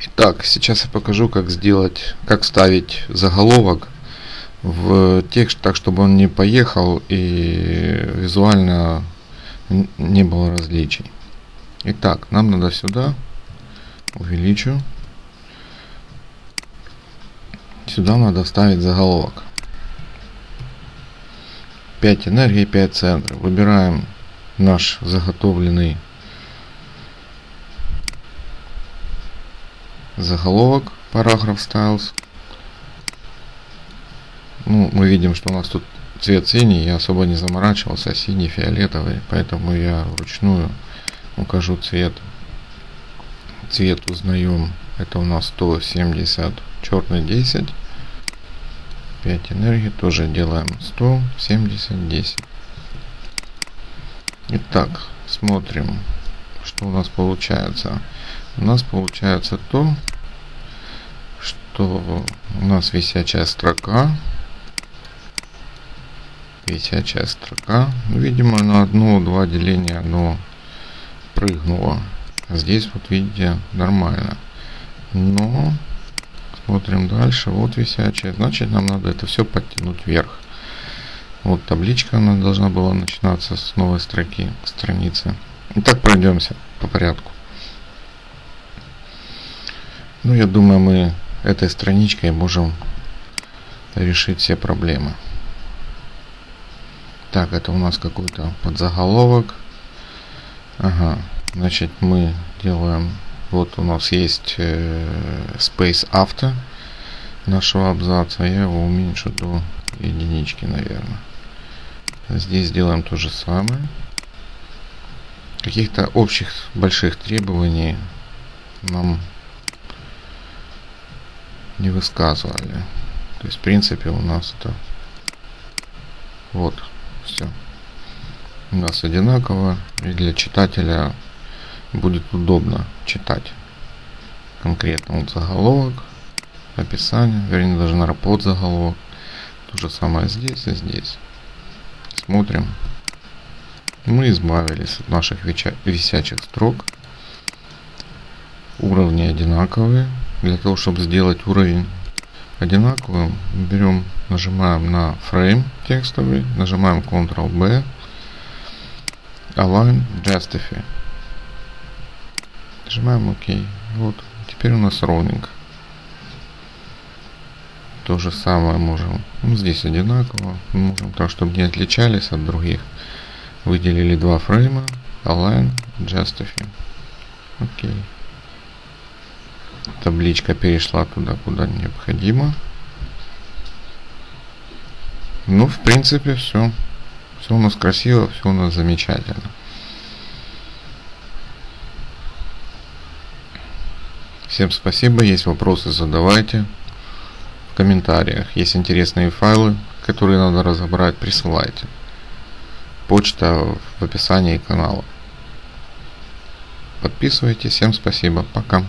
Итак, сейчас я покажу, как сделать, как ставить заголовок в текст так, чтобы он не поехал и визуально не было различий. Итак, нам надо сюда, увеличу, сюда надо вставить заголовок. 5 энергии, 5 центров. Выбираем наш заготовленный заголовок, параграф styles. Ну, мы видим, что у нас тут цвет синий, я особо не заморачивался, синий, фиолетовый, поэтому я вручную укажу цвет. Цвет узнаем, это у нас 170, черный 10. 5 энергии тоже делаем 170, 10. Итак, смотрим, что у нас получается. У нас получается то, что у нас висячая строка. Висячая строка. Ну, видимо, на одно-два деления оно прыгнуло. Здесь вот видите нормально. Но смотрим дальше. Вот висячая. Значит нам надо это все подтянуть вверх. Вот табличка, она должна была начинаться с новой строки страницы. Итак, пройдемся по порядку. Ну, я думаю, мы этой страничкой можем решить все проблемы. Так, это у нас какой-то подзаголовок. Ага, значит, мы делаем... Вот у нас есть э, Space After нашего абзаца. Я его уменьшу до единички, наверное. Здесь сделаем то же самое. Каких-то общих больших требований нам не высказывали. То есть, в принципе, у нас это вот все. У нас одинаково, и для читателя будет удобно читать. Конкретно вот заголовок, описание, вернее даже на под заголовок. То же самое здесь и здесь. Смотрим. Мы избавились от наших висячих строк. Уровни одинаковые. Для того, чтобы сделать уровень одинаковым, берем, нажимаем на Frame текстовый, нажимаем Ctrl-B, Align Justify. Нажимаем ОК. Вот, теперь у нас ровненько. То же самое можем. Ну, здесь одинаково. Можем так, чтобы не отличались от других. Выделили два фрейма. Align, Justify. Окей. Табличка перешла туда, куда необходимо. Ну, в принципе, все. Все у нас красиво, все у нас замечательно. Всем спасибо. Есть вопросы, задавайте в комментариях. Есть интересные файлы, которые надо разобрать, присылайте. Почта в описании канала. Подписывайтесь. Всем спасибо. Пока.